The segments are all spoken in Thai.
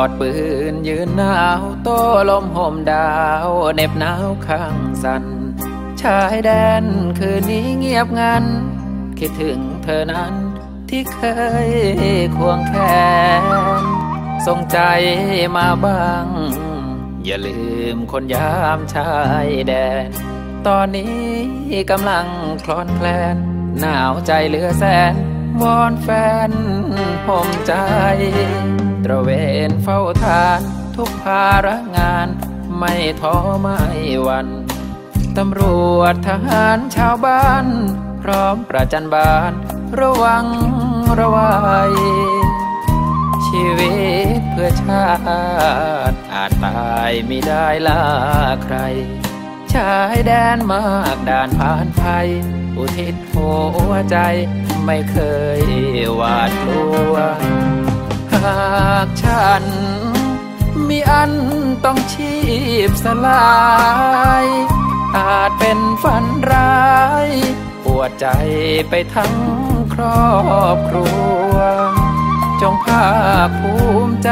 อดปืนยืนหนาวโต้ลมห่มดาวเน็บหนาวข้างสันชายแดนคืนนี้เงียบงัน คิดถึงเธอนั้นที่เคยควงแขนส่งใจมาบ้าง อย่าลืมคนยามชายแดน ตอนนี้กำลังคลอนแคลน หนาวใจเหลือแสน วอนแฟนห่มใจ ระเวนเฝ้าทาน ทุกภาระงาน ไม่ท้อไม่หวัน ตำรวจทหารชาวบ้าน พร้อมประจันบาน ระวังระวัยชีวิตเพื่อชาติ อาจตายไม่ได้ลาใครชายแดนมากด่านผ่านภัย อุทิศหัวใจไม่เคยหวาดกลัว หากฉัน มีอันต้องชีพสลาย อาจเป็นฝันร้าย ปวดใจไปทั้งครอบครัว จงภาคภูมิใจ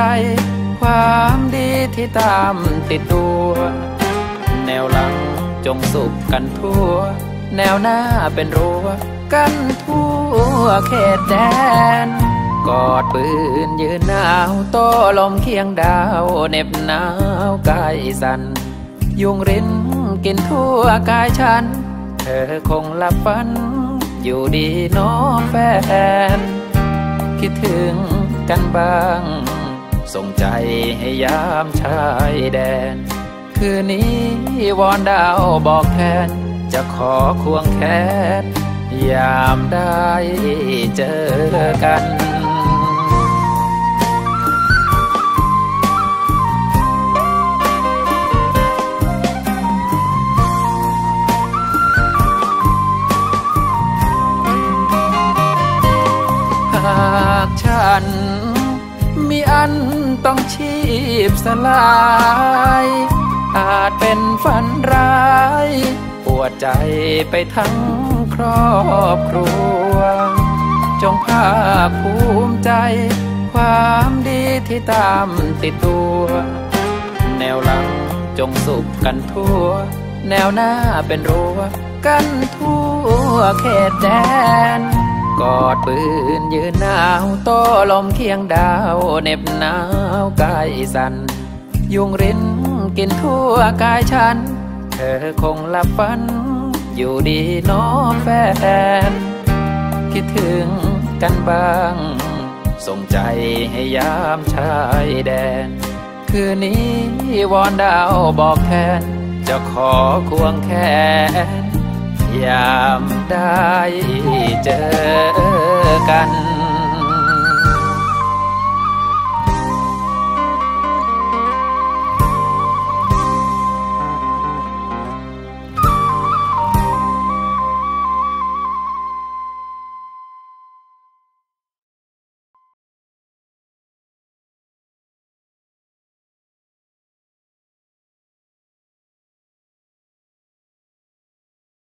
ความดีที่ตามติดตัว แนวหลังจงสุขกันทั่ว แนวหน้าเป็นรั้วกันทั่วเขตแดน กอดปืนยืนหนาวโต้ลมเคียงดาวเหน็บหนาวกายสันยุงรินกินทั่วกายฉัน เธอคงหลับฝัน อยู่ดีน้องแฟน คิดถึงกันบ้าง ส่งใจให้ยามชายแดน คืนนี้วอนดาวบอกแทน จะขอควงแขนยามได้เจอกันากฉัน มีอันต้องชีพสลาย อาจเป็นฝันร้าย ปวดใจไปทั้งครอบครัว จงภาคภูมิใจ ความดีที่ตามติดตัว แนวหลังจงสุขกันทั่ว แนวหน้าเป็นรั้วกันทั่วเขตแดน กอดปืนยืนหนาวโต้ลมเคียงดาวเหน็บหนาวกายสันยุงรินกินทั่วกายฉัน เธอคงหลับฝัน อยู่ดีน้องแฟน คิดถึงกันบ้าง ส่งใจให้ยามชายแดน คืนนี้วอนดาวบอกแทน จะขอควงแขน ยามได้เจอกัน